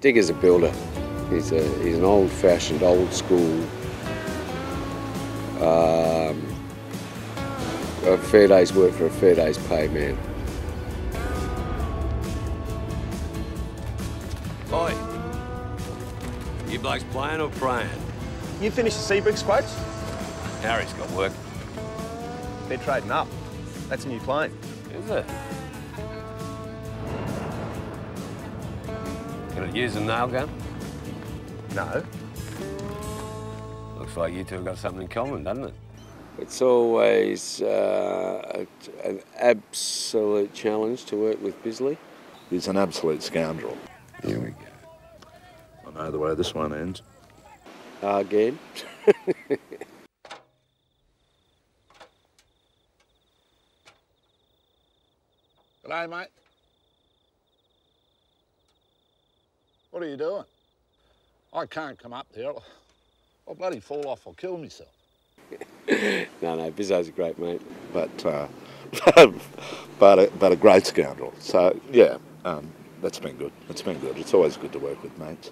Digger's a builder. He's a he's an old-fashioned, old school. Um, a fair day's work for a fair day's pay, man. Oi. You blokes playing or praying? You finished the Seabricks quotes? Harry's got work. They're trading up. That's a new plane. Is it? Can it use a nail gun? No. Looks like you two have got something in common, doesn't it? It's always uh, a, an absolute challenge to work with Bisley. He's an absolute scoundrel. Here we go. I know the way this one ends. Again. G'day, mate. What are you doing? I can't come up there. I'll bloody fall off. I'll kill myself. no, no, Bizzo's a great mate. But, uh, but, a, but a great scoundrel. So, yeah, um, that's been good. It's been good. It's always good to work with mates.